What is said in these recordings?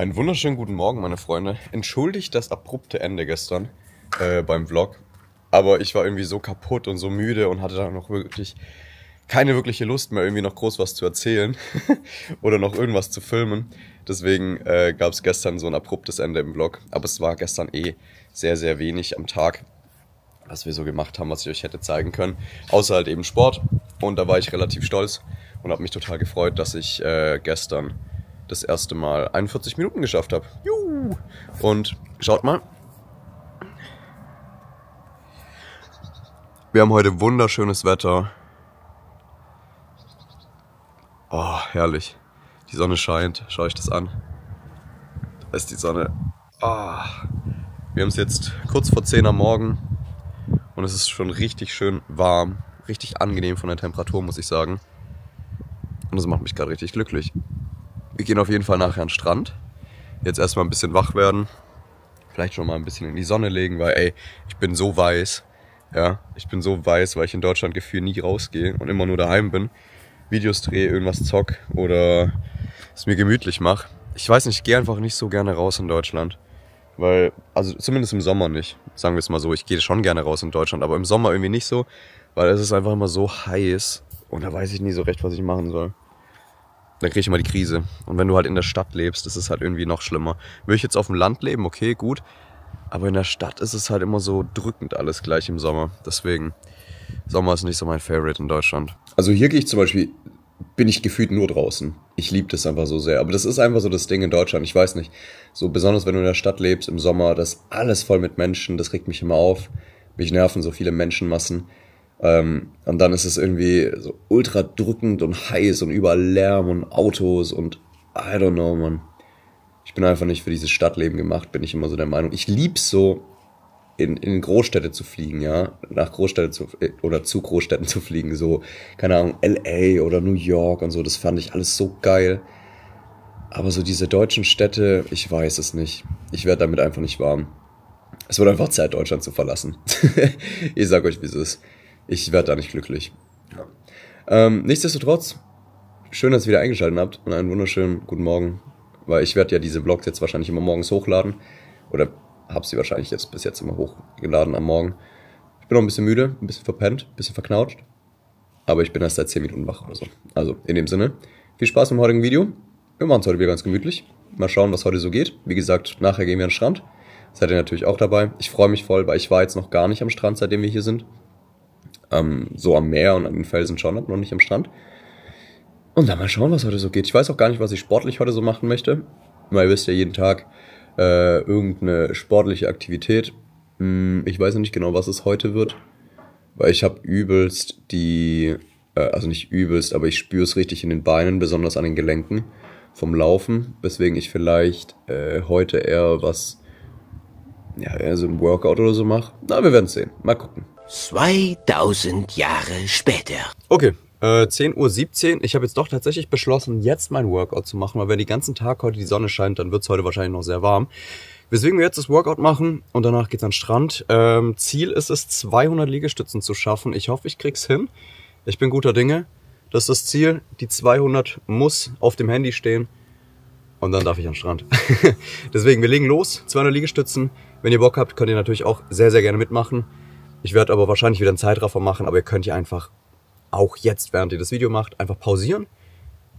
Einen wunderschönen guten Morgen, meine Freunde. Entschuldigt das abrupte Ende gestern äh, beim Vlog. Aber ich war irgendwie so kaputt und so müde und hatte dann noch wirklich keine wirkliche Lust mehr, irgendwie noch groß was zu erzählen oder noch irgendwas zu filmen. Deswegen äh, gab es gestern so ein abruptes Ende im Vlog. Aber es war gestern eh sehr, sehr wenig am Tag, was wir so gemacht haben, was ich euch hätte zeigen können. Außer halt eben Sport. Und da war ich relativ stolz und habe mich total gefreut, dass ich äh, gestern das erste Mal 41 Minuten geschafft habe. Juhu! Und schaut mal. Wir haben heute wunderschönes Wetter. Oh, herrlich. Die Sonne scheint. Schau euch das an. Da ist die Sonne. Oh. Wir haben es jetzt kurz vor 10 am Morgen. Und es ist schon richtig schön warm. Richtig angenehm von der Temperatur, muss ich sagen. Und das macht mich gerade richtig glücklich. Wir gehen auf jeden Fall nachher an den Strand. Jetzt erstmal ein bisschen wach werden. Vielleicht schon mal ein bisschen in die Sonne legen, weil ey, ich bin so weiß. Ja, ich bin so weiß, weil ich in Deutschland gefühlt nie rausgehe und immer nur daheim bin. Videos drehe, irgendwas zock oder es mir gemütlich mache. Ich weiß nicht, ich gehe einfach nicht so gerne raus in Deutschland. Weil, also zumindest im Sommer nicht. Sagen wir es mal so, ich gehe schon gerne raus in Deutschland, aber im Sommer irgendwie nicht so, weil es ist einfach immer so heiß und da weiß ich nie so recht, was ich machen soll dann kriege ich immer die Krise. Und wenn du halt in der Stadt lebst, ist es halt irgendwie noch schlimmer. Will ich jetzt auf dem Land leben, okay, gut. Aber in der Stadt ist es halt immer so drückend alles gleich im Sommer. Deswegen, Sommer ist nicht so mein Favorite in Deutschland. Also hier gehe ich zum Beispiel, bin ich gefühlt nur draußen. Ich liebe das einfach so sehr. Aber das ist einfach so das Ding in Deutschland. Ich weiß nicht. So besonders wenn du in der Stadt lebst im Sommer, das ist alles voll mit Menschen. Das regt mich immer auf. Mich nerven so viele Menschenmassen. Ähm, und dann ist es irgendwie so ultra drückend und heiß und überall Lärm und Autos und I don't know, man. Ich bin einfach nicht für dieses Stadtleben gemacht, bin ich immer so der Meinung. Ich lieb's so, in, in Großstädte zu fliegen, ja, nach Großstädten zu, oder zu Großstädten zu fliegen, so, keine Ahnung, LA oder New York und so, das fand ich alles so geil. Aber so diese deutschen Städte, ich weiß es nicht. Ich werde damit einfach nicht warm. Es wird einfach Zeit, Deutschland zu verlassen. ich sag euch, wie es ist ich werde da nicht glücklich. Ja. Ähm, nichtsdestotrotz, schön, dass ihr wieder eingeschaltet habt und einen wunderschönen guten Morgen, weil ich werde ja diese Vlogs jetzt wahrscheinlich immer morgens hochladen oder habe sie wahrscheinlich jetzt bis jetzt immer hochgeladen am Morgen. Ich bin noch ein bisschen müde, ein bisschen verpennt, ein bisschen verknautscht, aber ich bin erst seit 10 Minuten wach oder so. Also in dem Sinne, viel Spaß im heutigen Video. Wir machen es heute wieder ganz gemütlich. Mal schauen, was heute so geht. Wie gesagt, nachher gehen wir an den Strand. Seid ihr natürlich auch dabei. Ich freue mich voll, weil ich war jetzt noch gar nicht am Strand, seitdem wir hier sind ähm, so am Meer und an den Felsen schon, noch nicht am Strand. Und dann mal schauen, was heute so geht. Ich weiß auch gar nicht, was ich sportlich heute so machen möchte. Weil ihr wisst ja jeden Tag äh, irgendeine sportliche Aktivität. Hm, ich weiß noch nicht genau, was es heute wird. Weil ich habe übelst die, äh, also nicht übelst, aber ich spüre es richtig in den Beinen, besonders an den Gelenken vom Laufen. Weswegen ich vielleicht äh, heute eher was, ja, eher so ein Workout oder so mache. Na, wir werden sehen. Mal gucken. 2000 Jahre später. Okay, äh, 10.17 Uhr. Ich habe jetzt doch tatsächlich beschlossen, jetzt mein Workout zu machen, weil wenn den ganzen Tag heute die Sonne scheint, dann wird es heute wahrscheinlich noch sehr warm. Weswegen wir jetzt das Workout machen und danach geht's an den Strand. Ähm, Ziel ist es, 200 Liegestützen zu schaffen. Ich hoffe, ich krieg's hin. Ich bin guter Dinge. Das ist das Ziel. Die 200 muss auf dem Handy stehen. Und dann darf ich an den Strand. Deswegen, wir legen los. 200 Liegestützen. Wenn ihr Bock habt, könnt ihr natürlich auch sehr, sehr gerne mitmachen. Ich werde aber wahrscheinlich wieder einen Zeitraffer machen, aber ihr könnt ja einfach auch jetzt, während ihr das Video macht, einfach pausieren,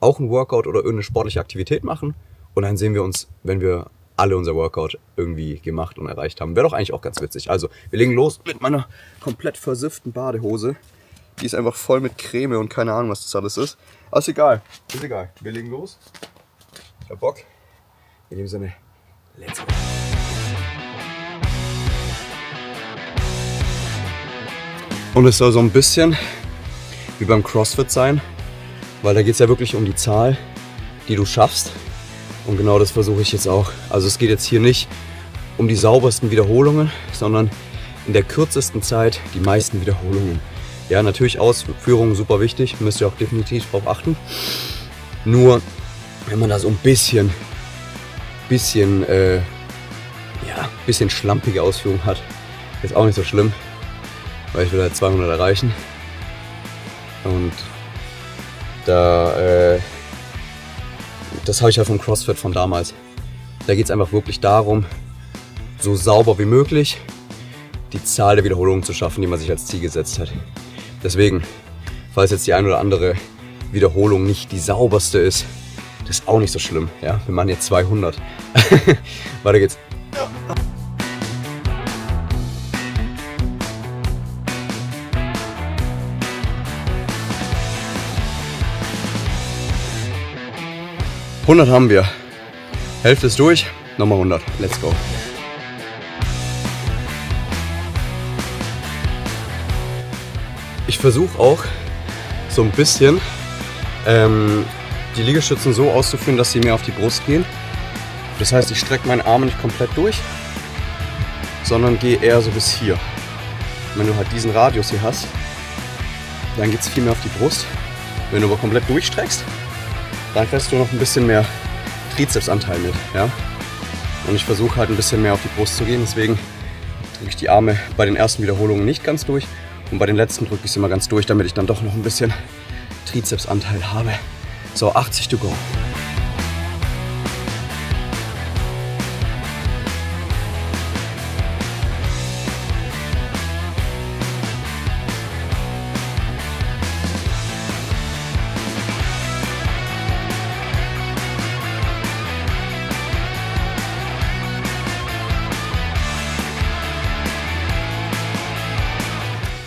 auch ein Workout oder irgendeine sportliche Aktivität machen und dann sehen wir uns, wenn wir alle unser Workout irgendwie gemacht und erreicht haben. Wäre doch eigentlich auch ganz witzig. Also, wir legen los mit meiner komplett versifften Badehose. Die ist einfach voll mit Creme und keine Ahnung, was das alles ist. Aber ist egal. Ist egal. Wir legen los. Ich hab Bock. In dem Sinne, let's go. Und es soll so ein bisschen wie beim CrossFit sein, weil da geht es ja wirklich um die Zahl, die du schaffst. Und genau das versuche ich jetzt auch. Also es geht jetzt hier nicht um die saubersten Wiederholungen, sondern in der kürzesten Zeit die meisten Wiederholungen. Ja, natürlich Ausführungen super wichtig, müsst ihr auch definitiv drauf achten. Nur, wenn man da so ein bisschen, bisschen, äh, ja, bisschen schlampige Ausführungen hat, ist auch nicht so schlimm weil ich will halt 200 erreichen. Und da, äh, das habe ich ja vom CrossFit von damals. Da geht es einfach wirklich darum, so sauber wie möglich die Zahl der Wiederholungen zu schaffen, die man sich als Ziel gesetzt hat. Deswegen, falls jetzt die ein oder andere Wiederholung nicht die sauberste ist, das ist auch nicht so schlimm. Ja? Wir machen jetzt 200. Weiter geht's. 100 haben wir. Hälfte ist durch. Nochmal 100. Let's go. Ich versuche auch so ein bisschen ähm, die Liegestützen so auszuführen, dass sie mehr auf die Brust gehen. Das heißt, ich strecke meinen Arm nicht komplett durch, sondern gehe eher so bis hier. Wenn du halt diesen Radius hier hast, dann geht es viel mehr auf die Brust. Wenn du aber komplett durchstreckst, dann kriegst du noch ein bisschen mehr Trizepsanteil mit. Ja? Und ich versuche halt ein bisschen mehr auf die Brust zu gehen, deswegen drücke ich die Arme bei den ersten Wiederholungen nicht ganz durch und bei den letzten drücke ich sie mal ganz durch, damit ich dann doch noch ein bisschen Trizepsanteil habe. So, 80 to go.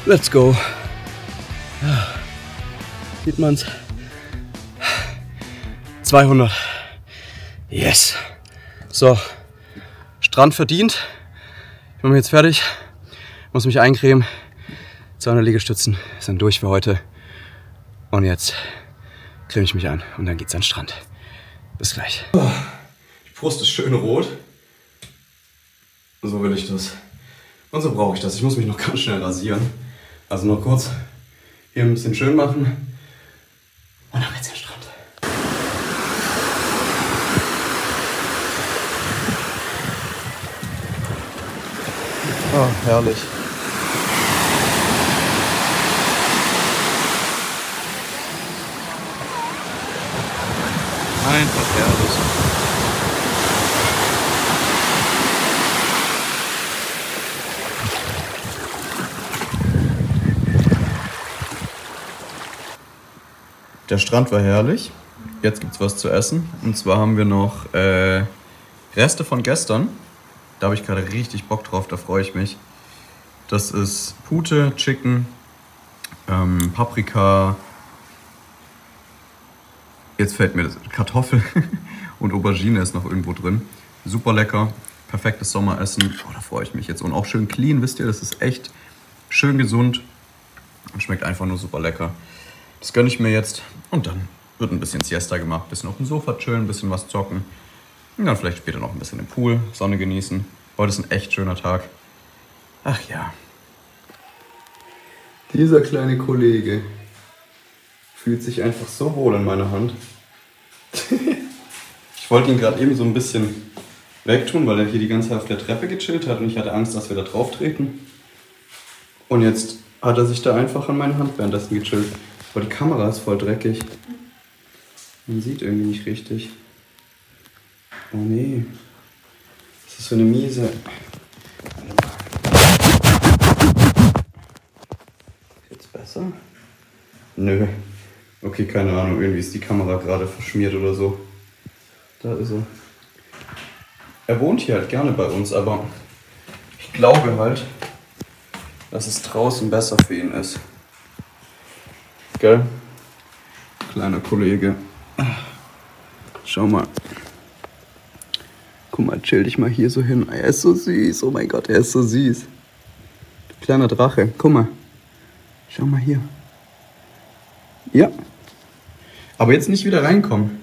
Let's go. Ja. Sieht man's? 200. Yes. So. Strand verdient. Ich bin jetzt fertig. Muss mich eincremen. 200 Liegestützen sind durch für heute. Und jetzt creme ich mich ein und dann geht's an den Strand. Bis gleich. Die Brust ist schön rot. So will ich das. Und so brauche ich das. Ich muss mich noch ganz schnell rasieren. Also noch kurz hier ein bisschen schön machen und dann geht's in den Strand. Oh, herrlich. Einfach herrlich. Der Strand war herrlich. Jetzt gibt's was zu essen. Und zwar haben wir noch äh, Reste von gestern. Da habe ich gerade richtig Bock drauf, da freue ich mich. Das ist Pute, Chicken, ähm, Paprika. Jetzt fällt mir das Kartoffel und Aubergine ist noch irgendwo drin. Super lecker, perfektes Sommeressen. Oh, da freue ich mich jetzt. Und auch schön clean, wisst ihr, das ist echt schön gesund und schmeckt einfach nur super lecker. Das gönne ich mir jetzt und dann wird ein bisschen Siesta gemacht, ein bisschen auf dem Sofa chillen, ein bisschen was zocken. Und dann vielleicht später noch ein bisschen im Pool, Sonne genießen. Heute ist ein echt schöner Tag. Ach ja. Dieser kleine Kollege fühlt sich einfach so wohl in meiner Hand. ich wollte ihn gerade eben so ein bisschen wegtun, weil er hier die ganze Zeit auf der Treppe gechillt hat und ich hatte Angst, dass wir da drauf treten. Und jetzt hat er sich da einfach an meine Hand währenddessen gechillt. Aber die Kamera ist voll dreckig. Man sieht irgendwie nicht richtig. Oh nee. Das ist so eine miese. Jetzt besser? Nö. Okay, keine Ahnung. Irgendwie ist die Kamera gerade verschmiert oder so. Da ist er. Er wohnt hier halt gerne bei uns, aber ich glaube halt, dass es draußen besser für ihn ist. Gell? Kleiner Kollege. Schau mal. Guck mal, chill dich mal hier so hin. Er ist so süß. Oh mein Gott, er ist so süß. Du kleiner Drache. Guck mal. Schau mal hier. Ja. Aber jetzt nicht wieder reinkommen.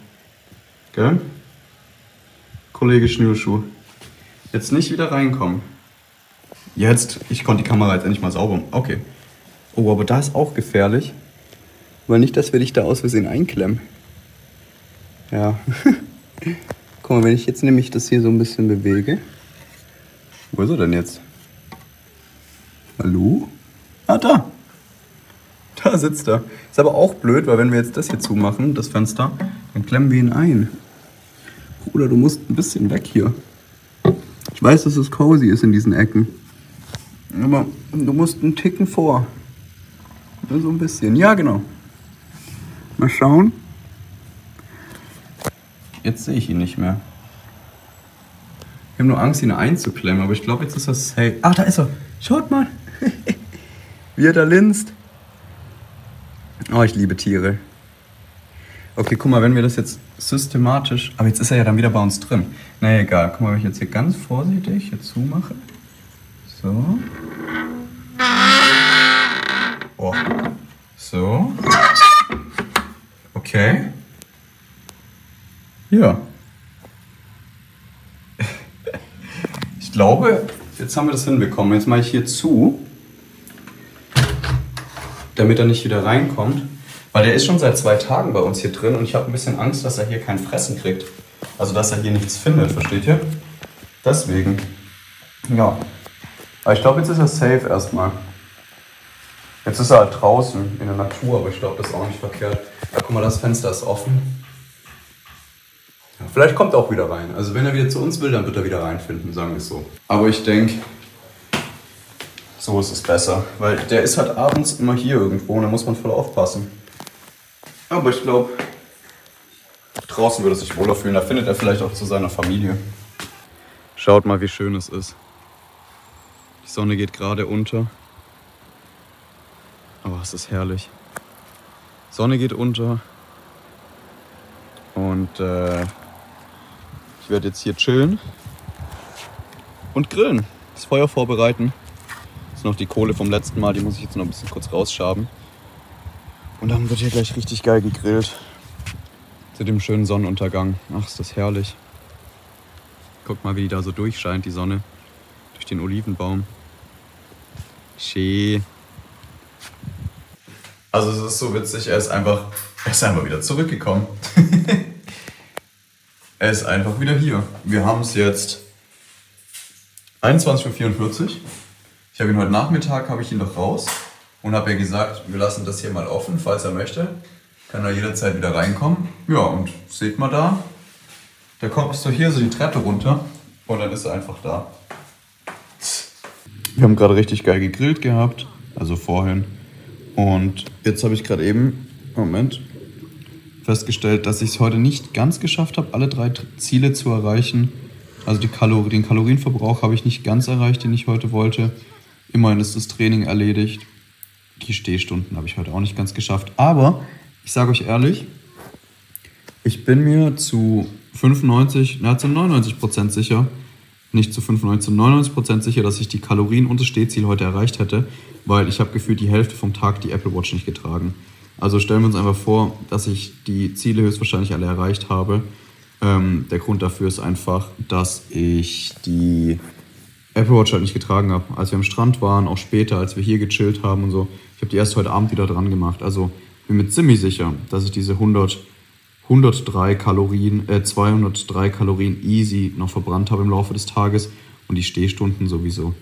Gell? Kollege Schnürschuh. Jetzt nicht wieder reinkommen. Jetzt, ich konnte die Kamera jetzt endlich mal sauber. Okay. Oh, aber da ist auch gefährlich. Weil nicht, dass wir dich da aus Versehen einklemmen. Ja. Guck mal, wenn ich jetzt nämlich das hier so ein bisschen bewege. Wo ist er denn jetzt? Hallo? Ah, da. Da sitzt er. Ist aber auch blöd, weil wenn wir jetzt das hier zumachen, das Fenster, dann klemmen wir ihn ein. Bruder, du musst ein bisschen weg hier. Ich weiß, dass es cozy ist in diesen Ecken. Aber du musst einen Ticken vor. Nur so ein bisschen. Ja, genau. Mal schauen. Jetzt sehe ich ihn nicht mehr. Ich habe nur Angst, ihn einzuklemmen, aber ich glaube, jetzt ist er safe. Ah, da ist er. Schaut mal. Wie er da linst. Oh, ich liebe Tiere. Okay, guck mal, wenn wir das jetzt systematisch. Aber jetzt ist er ja dann wieder bei uns drin. Na egal. Guck mal, wenn ich jetzt hier ganz vorsichtig hier zumache. So. Oh. So. Okay. Ja. Ich glaube, jetzt haben wir das hinbekommen. Jetzt mache ich hier zu, damit er nicht wieder reinkommt. Weil der ist schon seit zwei Tagen bei uns hier drin und ich habe ein bisschen Angst, dass er hier kein Fressen kriegt. Also, dass er hier nichts findet, versteht ihr? Deswegen. Ja. Aber ich glaube, jetzt ist er safe erstmal. Jetzt ist er halt draußen in der Natur, aber ich glaube, das ist auch nicht verkehrt. Ja, guck mal, das Fenster ist offen. Ja, vielleicht kommt er auch wieder rein. Also wenn er wieder zu uns will, dann wird er wieder reinfinden, sagen wir es so. Aber ich denke, so ist es besser. Weil der ist halt abends immer hier irgendwo und da muss man voll aufpassen. Aber ich glaube, draußen würde er sich wohler fühlen. Da findet er vielleicht auch zu seiner Familie. Schaut mal, wie schön es ist. Die Sonne geht gerade unter. Aber es ist herrlich. Sonne geht unter. Und äh, ich werde jetzt hier chillen und grillen. Das Feuer vorbereiten. Das ist noch die Kohle vom letzten Mal, die muss ich jetzt noch ein bisschen kurz rausschaben. Und dann wird hier gleich richtig geil gegrillt. Zu dem schönen Sonnenuntergang. Ach, ist das herrlich. Guck mal, wie die da so durchscheint, die Sonne. Durch den Olivenbaum. Schee. Also es ist so witzig, er ist einfach, er ist einfach wieder zurückgekommen. er ist einfach wieder hier. Wir haben es jetzt 21.44 Uhr. Ich habe ihn heute Nachmittag, habe ich ihn noch raus und habe ja gesagt, wir lassen das hier mal offen, falls er möchte. Kann er jederzeit wieder reinkommen. Ja, und seht mal da, da kommst du hier so die Treppe runter und dann ist er einfach da. Wir haben gerade richtig geil gegrillt gehabt, also vorhin. Und jetzt habe ich gerade eben, Moment, festgestellt, dass ich es heute nicht ganz geschafft habe, alle drei Ziele zu erreichen. Also die Kalor den Kalorienverbrauch habe ich nicht ganz erreicht, den ich heute wollte. Immerhin ist das Training erledigt. Die Stehstunden habe ich heute auch nicht ganz geschafft. Aber ich sage euch ehrlich, ich bin mir zu 95, na, zu 99 Prozent sicher, nicht zu 95, zu 99 Prozent sicher, dass ich die Kalorien und das Stehziel heute erreicht hätte, weil ich habe gefühlt die Hälfte vom Tag die Apple Watch nicht getragen. Also stellen wir uns einfach vor, dass ich die Ziele höchstwahrscheinlich alle erreicht habe. Ähm, der Grund dafür ist einfach, dass ich die Apple Watch halt nicht getragen habe. Als wir am Strand waren, auch später, als wir hier gechillt haben und so. Ich habe die erst heute Abend wieder dran gemacht. Also bin mir ziemlich sicher, dass ich diese 100, 103 Kalorien, äh, 203 Kalorien easy noch verbrannt habe im Laufe des Tages und die Stehstunden sowieso.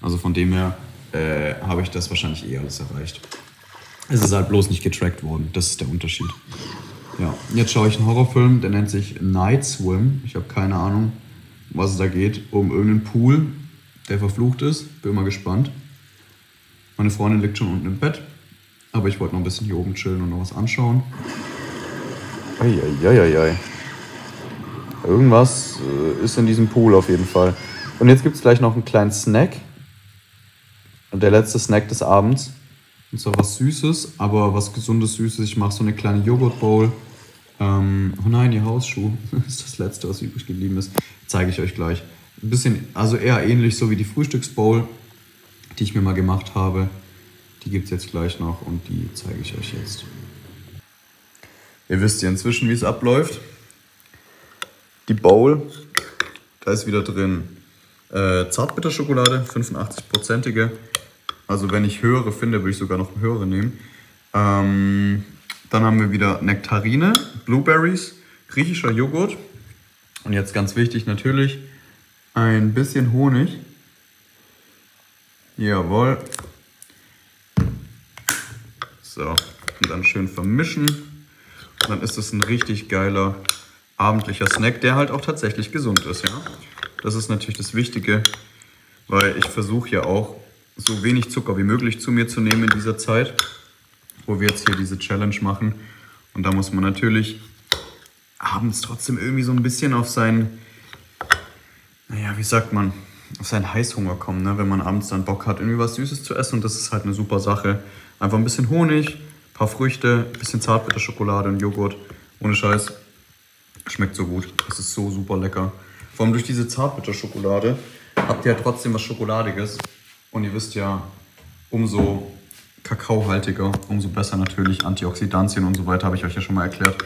Also von dem her äh, habe ich das wahrscheinlich eh alles erreicht. Es ist halt bloß nicht getrackt worden. Das ist der Unterschied. Ja, jetzt schaue ich einen Horrorfilm, der nennt sich Night Swim. Ich habe keine Ahnung, was es da geht. Um irgendeinen Pool, der verflucht ist. Bin mal gespannt. Meine Freundin liegt schon unten im Bett. Aber ich wollte noch ein bisschen hier oben chillen und noch was anschauen. Eieieiei. Irgendwas äh, ist in diesem Pool auf jeden Fall. Und jetzt gibt es gleich noch einen kleinen Snack. Und der letzte Snack des Abends. Und zwar was Süßes, aber was Gesundes, Süßes. Ich mache so eine kleine Joghurt-Bowl. Ähm, oh nein, ihr Hausschuh. Das ist das letzte, was übrig geblieben ist. Zeige ich euch gleich. Ein bisschen, also eher ähnlich so wie die Frühstücksbowl, die ich mir mal gemacht habe. Die gibt es jetzt gleich noch und die zeige ich euch jetzt. Ihr wisst ja inzwischen, wie es abläuft. Die Bowl, da ist wieder drin äh, Zartbitterschokolade, 85-prozentige. Also wenn ich höhere finde, würde ich sogar noch höhere nehmen. Ähm, dann haben wir wieder Nektarine, Blueberries, griechischer Joghurt. Und jetzt ganz wichtig natürlich, ein bisschen Honig. Jawohl. So, und dann schön vermischen. Dann ist es ein richtig geiler abendlicher Snack, der halt auch tatsächlich gesund ist, ja. Das ist natürlich das Wichtige, weil ich versuche ja auch so wenig Zucker wie möglich zu mir zu nehmen in dieser Zeit, wo wir jetzt hier diese Challenge machen. Und da muss man natürlich abends trotzdem irgendwie so ein bisschen auf seinen, naja, wie sagt man, auf seinen Heißhunger kommen, ne? wenn man abends dann Bock hat, irgendwie was Süßes zu essen. Und das ist halt eine super Sache. Einfach ein bisschen Honig, paar Früchte, bisschen Zartbitterschokolade und Joghurt. Ohne Scheiß. Schmeckt so gut. Das ist so super lecker. Vor allem durch diese Zartbitterschokolade habt ihr ja trotzdem was Schokoladiges. Und ihr wisst ja, umso kakaohaltiger, umso besser natürlich. Antioxidantien und so weiter habe ich euch ja schon mal erklärt,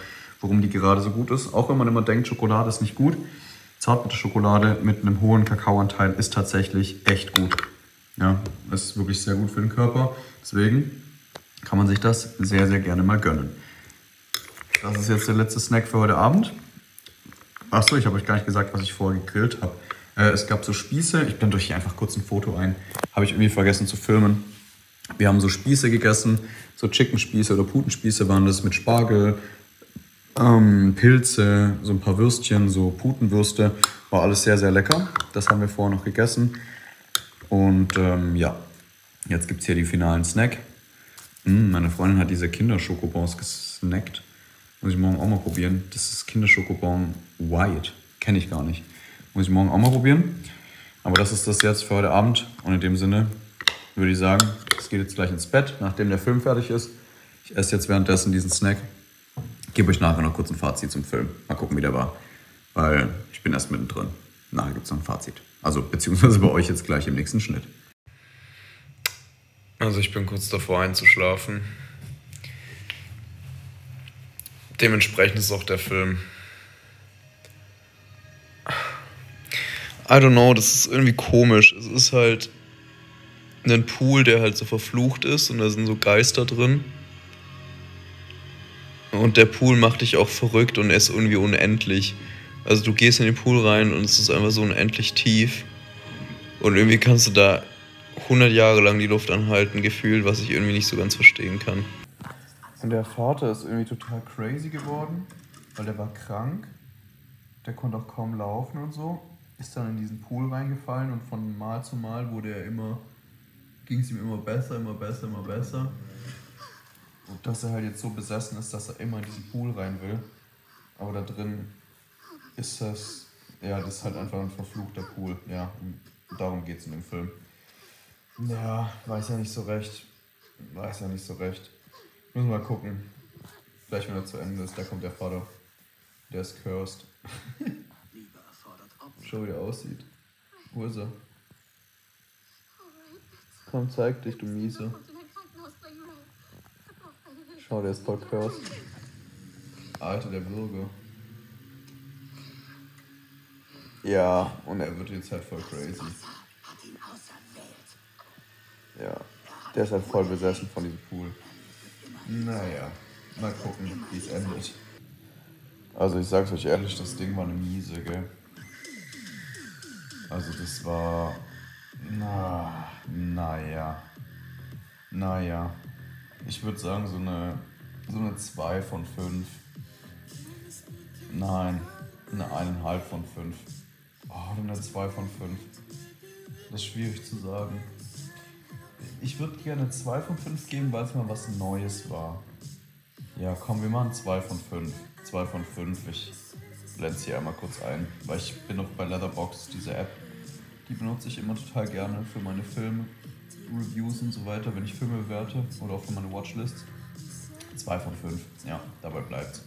warum die gerade so gut ist. Auch wenn man immer denkt, Schokolade ist nicht gut. Zartbitterschokolade mit einem hohen Kakaoanteil ist tatsächlich echt gut. Ja, ist wirklich sehr gut für den Körper. Deswegen kann man sich das sehr, sehr gerne mal gönnen. Das ist jetzt der letzte Snack für heute Abend. Achso, ich habe euch gar nicht gesagt, was ich vorher gegrillt habe. Äh, es gab so Spieße. Ich blende euch hier einfach kurz ein Foto ein. Habe ich irgendwie vergessen zu filmen. Wir haben so Spieße gegessen. So Chicken-Spieße oder Putenspieße waren das mit Spargel, ähm, Pilze, so ein paar Würstchen, so Putenwürste. War alles sehr, sehr lecker. Das haben wir vorher noch gegessen. Und ähm, ja, jetzt gibt es hier die finalen Snack. Hm, meine Freundin hat diese Kinderschokobons gesnackt. Muss ich morgen auch mal probieren. Das ist Kinderschokobon White. Kenne ich gar nicht. Muss ich morgen auch mal probieren. Aber das ist das jetzt für heute Abend. Und in dem Sinne würde ich sagen, es geht jetzt gleich ins Bett, nachdem der Film fertig ist. Ich esse jetzt währenddessen diesen Snack. Gebe euch nachher noch kurz ein Fazit zum Film. Mal gucken, wie der war. Weil ich bin erst mittendrin. Nachher gibt es noch ein Fazit. Also beziehungsweise bei euch jetzt gleich im nächsten Schnitt. Also ich bin kurz davor einzuschlafen. Dementsprechend ist auch der Film. I don't know, das ist irgendwie komisch. Es ist halt ein Pool, der halt so verflucht ist und da sind so Geister drin. Und der Pool macht dich auch verrückt und er ist irgendwie unendlich. Also du gehst in den Pool rein und es ist einfach so unendlich tief. Und irgendwie kannst du da 100 Jahre lang die Luft anhalten, gefühlt, was ich irgendwie nicht so ganz verstehen kann. Und der Vater ist irgendwie total crazy geworden, weil der war krank. Der konnte auch kaum laufen und so. Ist dann in diesen Pool reingefallen und von Mal zu Mal wurde er immer, ging es ihm immer besser, immer besser, immer besser. Und dass er halt jetzt so besessen ist, dass er immer in diesen Pool rein will. Aber da drin ist das, ja, das ist halt einfach ein verfluchter Pool. Ja, und darum geht es in dem Film. Ja, weiß ja nicht so recht. Weiß ja nicht so recht. Müssen wir mal gucken. Vielleicht, wenn er zu Ende ist, da kommt der Vater. Der ist cursed. Schau, wie er aussieht. Wo ist er? Komm, zeig dich, du Miese. Schau, der ist voll cursed. Alter, der Bürger. Ja, und er wird jetzt halt voll crazy. Ja, der ist halt voll besessen von diesem Pool. Naja, mal gucken, wie es endet. Also ich sag's euch ehrlich, das Ding war eine miese, gell? Also das war... Na, naja. Naja. Ich würde sagen so eine, so eine 2 von 5. Nein, eine 1,5 von 5. Oh, eine 2 von 5. Das ist schwierig zu sagen. Ich würde gerne 2 von 5 geben, weil es mal was Neues war. Ja, komm, wir machen 2 von 5. 2 von 5. Ich blende hier einmal kurz ein, weil ich bin noch bei Leatherbox, diese App. Die benutze ich immer total gerne für meine Filme, Reviews und so weiter, wenn ich Filme bewerte oder auch für meine Watchlist. 2 von 5. Ja, dabei bleibt's.